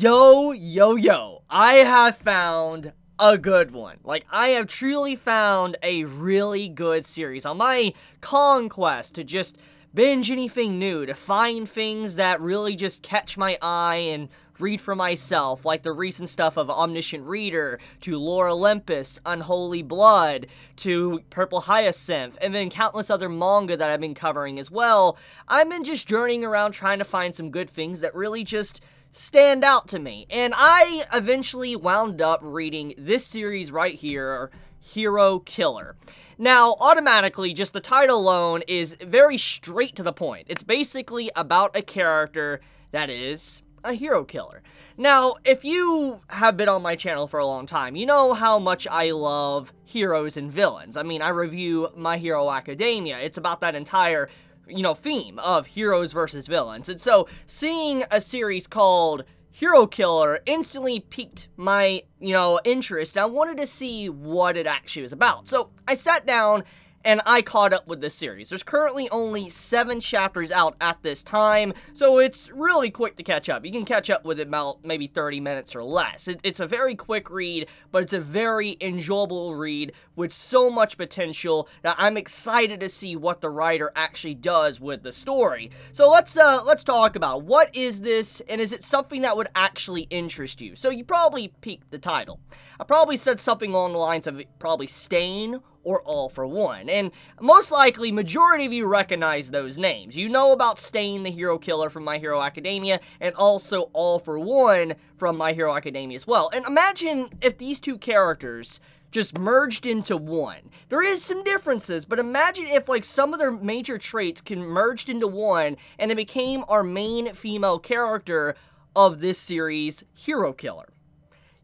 Yo, yo, yo, I have found a good one. Like, I have truly found a really good series on my conquest to just binge anything new, to find things that really just catch my eye and read for myself, like the recent stuff of Omniscient Reader, to Lore Olympus, Unholy Blood, to Purple Hyacinth, and then countless other manga that I've been covering as well. I've been just journeying around trying to find some good things that really just stand out to me. And I eventually wound up reading this series right here, Hero Killer. Now, automatically, just the title alone is very straight to the point. It's basically about a character that is a hero killer. Now, if you have been on my channel for a long time, you know how much I love heroes and villains. I mean, I review My Hero Academia. It's about that entire, you know, theme of heroes versus villains. And so, seeing a series called Hero Killer instantly piqued my, you know, interest. I wanted to see what it actually was about. So, I sat down and I caught up with this series. There's currently only seven chapters out at this time, so it's really quick to catch up. You can catch up with it about maybe 30 minutes or less. It, it's a very quick read, but it's a very enjoyable read with so much potential that I'm excited to see what the writer actually does with the story. So let's uh, let's talk about what is this, and is it something that would actually interest you? So you probably peeked the title. I probably said something along the lines of probably Stain or All for One. And most likely, majority of you recognize those names. You know about Stain the Hero Killer from My Hero Academia, and also All for One from My Hero Academia as well. And imagine if these two characters just merged into one. There is some differences, but imagine if like some of their major traits can merged into one and it became our main female character of this series, Hero Killer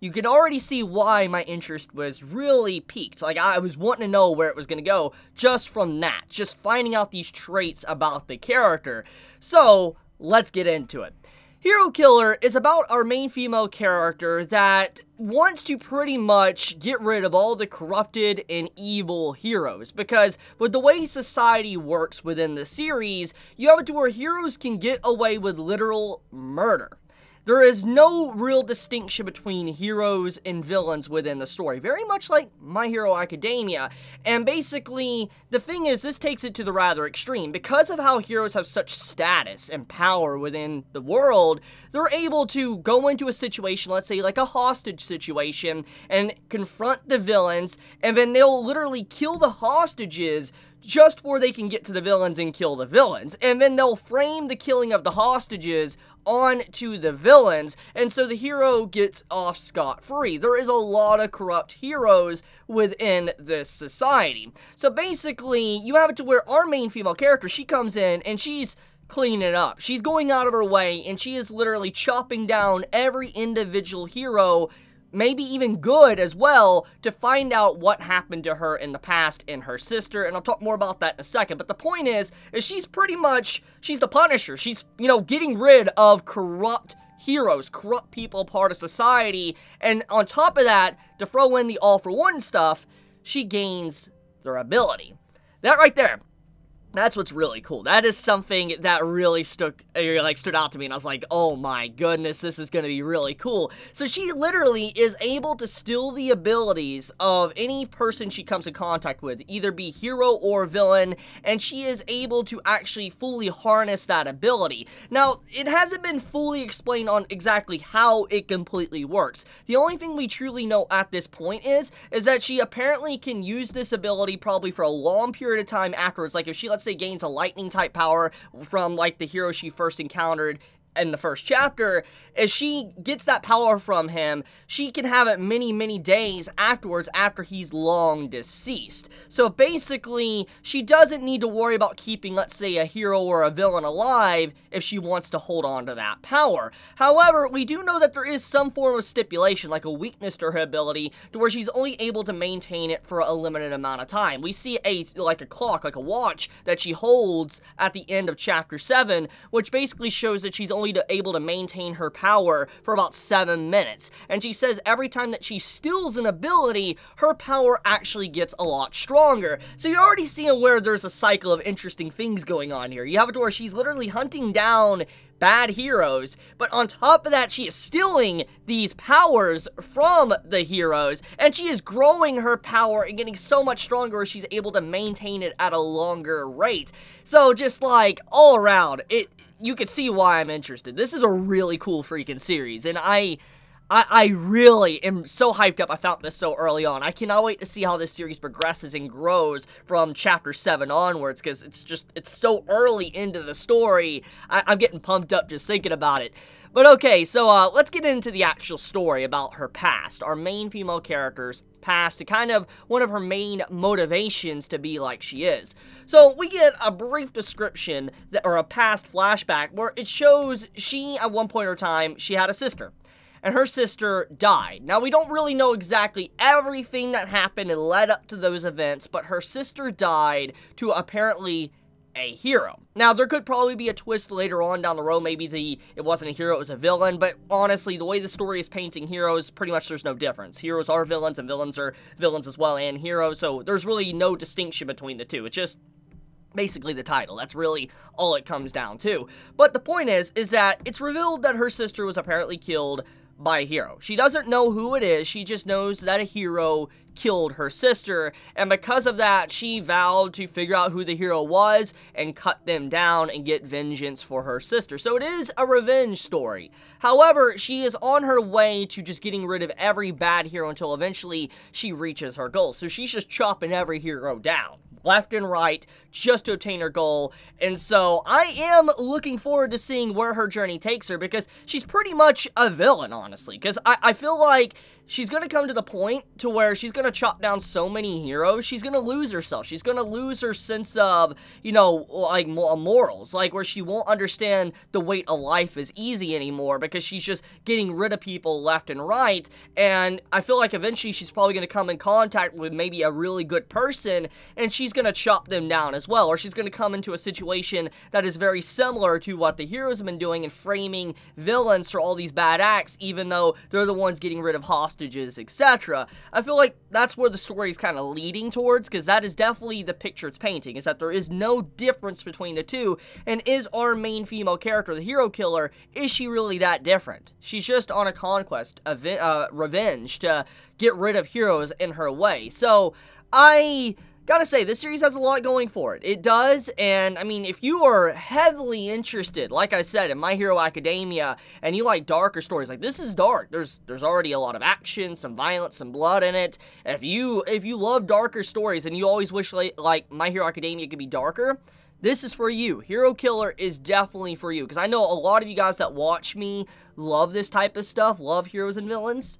you can already see why my interest was really piqued. Like, I was wanting to know where it was going to go just from that, just finding out these traits about the character. So, let's get into it. Hero Killer is about our main female character that wants to pretty much get rid of all the corrupted and evil heroes because with the way society works within the series, you have it to where heroes can get away with literal murder. There is no real distinction between heroes and villains within the story, very much like My Hero Academia. And basically, the thing is, this takes it to the rather extreme. Because of how heroes have such status and power within the world, they're able to go into a situation, let's say like a hostage situation, and confront the villains, and then they'll literally kill the hostages just before they can get to the villains and kill the villains. And then they'll frame the killing of the hostages on to the villains, and so the hero gets off scot-free. There is a lot of corrupt heroes within this society. So basically, you have it to where our main female character, she comes in and she's cleaning up. She's going out of her way and she is literally chopping down every individual hero maybe even good as well, to find out what happened to her in the past and her sister, and I'll talk more about that in a second, but the point is, is she's pretty much, she's the Punisher, she's, you know, getting rid of corrupt heroes, corrupt people part of society, and on top of that, to throw in the all-for-one stuff, she gains their ability. That right there, that's what's really cool. That is something that really stuck, uh, like, stood out to me, and I was like, oh my goodness, this is gonna be really cool. So she literally is able to steal the abilities of any person she comes in contact with, either be hero or villain, and she is able to actually fully harness that ability. Now, it hasn't been fully explained on exactly how it completely works. The only thing we truly know at this point is, is that she apparently can use this ability probably for a long period of time afterwards, like if she, let's say, gains a lightning type power from like the hero she first encountered in the first chapter, as she gets that power from him, she can have it many, many days afterwards after he's long deceased. So basically, she doesn't need to worry about keeping, let's say, a hero or a villain alive if she wants to hold on to that power. However, we do know that there is some form of stipulation, like a weakness to her ability, to where she's only able to maintain it for a limited amount of time. We see a, like a clock, like a watch, that she holds at the end of chapter 7, which basically shows that she's only only to, able to maintain her power for about 7 minutes. And she says every time that she steals an ability, her power actually gets a lot stronger. So you're already seeing where there's a cycle of interesting things going on here. You have it to where she's literally hunting down bad heroes, but on top of that, she is stealing these powers from the heroes, and she is growing her power and getting so much stronger she's able to maintain it at a longer rate. So just like all around, it you can see why I'm interested. This is a really cool freaking series, and I I, I really am so hyped up I found this so early on. I cannot wait to see how this series progresses and grows from chapter 7 onwards because it's just, it's so early into the story. I, I'm getting pumped up just thinking about it. But okay, so uh, let's get into the actual story about her past. Our main female character's past, to kind of one of her main motivations to be like she is. So we get a brief description, that, or a past flashback, where it shows she, at one point in time, she had a sister and her sister died. Now, we don't really know exactly everything that happened and led up to those events, but her sister died to apparently a hero. Now, there could probably be a twist later on down the road. Maybe the it wasn't a hero, it was a villain. But honestly, the way the story is painting heroes, pretty much there's no difference. Heroes are villains, and villains are villains as well, and heroes. So there's really no distinction between the two. It's just basically the title. That's really all it comes down to. But the point is, is that it's revealed that her sister was apparently killed by a hero. She doesn't know who it is, she just knows that a hero killed her sister, and because of that, she vowed to figure out who the hero was and cut them down and get vengeance for her sister. So it is a revenge story. However, she is on her way to just getting rid of every bad hero until eventually she reaches her goal. So she's just chopping every hero down left and right just to obtain her goal. And so I am looking forward to seeing where her journey takes her because she's pretty much a villain, honestly. Because I, I feel like she's going to come to the point to where she's going to chop down so many heroes, she's going to lose herself. She's going to lose her sense of, you know, like morals, like where she won't understand the weight of life is easy anymore because she's just getting rid of people left and right. And I feel like eventually she's probably going to come in contact with maybe a really good person and she's going to chop them down as well. Or she's going to come into a situation that is very similar to what the heroes have been doing and framing villains for all these bad acts, even though they're the ones getting rid of hostages hostages, etc. I feel like that's where the story is kind of leading towards, because that is definitely the picture it's painting, is that there is no difference between the two, and is our main female character, the hero killer, is she really that different? She's just on a conquest, a uh, revenge to get rid of heroes in her way. So, I Gotta say, this series has a lot going for it. It does, and I mean, if you are heavily interested, like I said, in My Hero Academia, and you like darker stories, like this is dark. There's there's already a lot of action, some violence, some blood in it. If you if you love darker stories and you always wish like, like My Hero Academia could be darker, this is for you. Hero Killer is definitely for you, because I know a lot of you guys that watch me love this type of stuff, love heroes and villains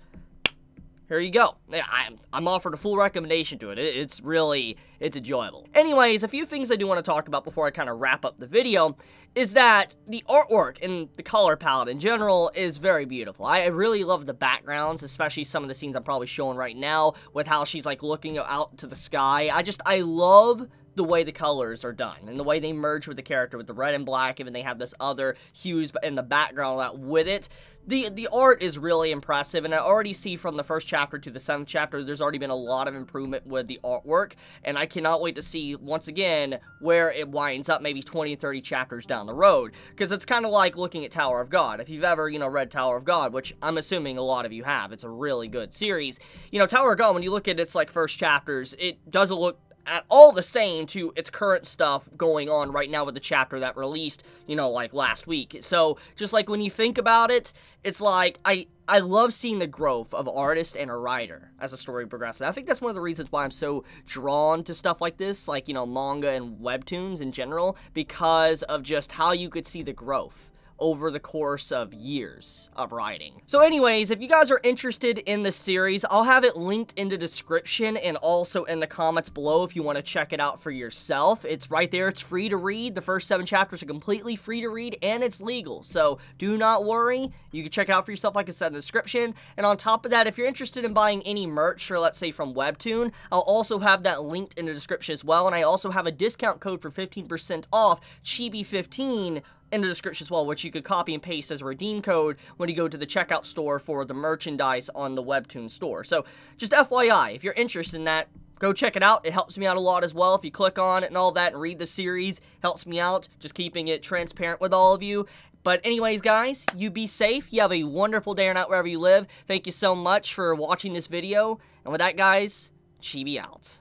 here you go. I'm, I'm offered a full recommendation to it. It's really, it's enjoyable. Anyways, a few things I do want to talk about before I kind of wrap up the video is that the artwork and the color palette in general is very beautiful. I really love the backgrounds, especially some of the scenes I'm probably showing right now with how she's like looking out to the sky. I just, I love the way the colors are done and the way they merge with the character with the red and black and they have this other hues in the background that with it. The the art is really impressive and i already see from the first chapter to the seventh chapter there's already been a lot of improvement with the artwork and i cannot wait to see once again where it winds up maybe 20 30 chapters down the road. Because it's kind of like looking at tower of god. If you've ever you know read tower of god which i'm assuming a lot of you have it's a really good series. You know tower of god when you look at its like first chapters it doesn't look at all the same to its current stuff going on right now with the chapter that released, you know, like last week. So, just like when you think about it, it's like I I love seeing the growth of artist and a writer as a story progresses. I think that's one of the reasons why I'm so drawn to stuff like this, like, you know, manga and webtoons in general, because of just how you could see the growth over the course of years of writing. So anyways, if you guys are interested in the series, I'll have it linked in the description and also in the comments below if you want to check it out for yourself. It's right there. It's free to read. The first seven chapters are completely free to read and it's legal. So do not worry. You can check it out for yourself like I said in the description. And on top of that, if you're interested in buying any merch for, let's say, from Webtoon, I'll also have that linked in the description as well. And I also have a discount code for 15% off, Chibi15, in the description as well, which you could copy and paste as a redeem code when you go to the checkout store for the merchandise on the Webtoon store. So, just FYI, if you're interested in that, go check it out. It helps me out a lot as well. If you click on it and all that and read the series, helps me out, just keeping it transparent with all of you. But anyways, guys, you be safe. You have a wonderful day or night wherever you live. Thank you so much for watching this video. And with that, guys, Chibi out.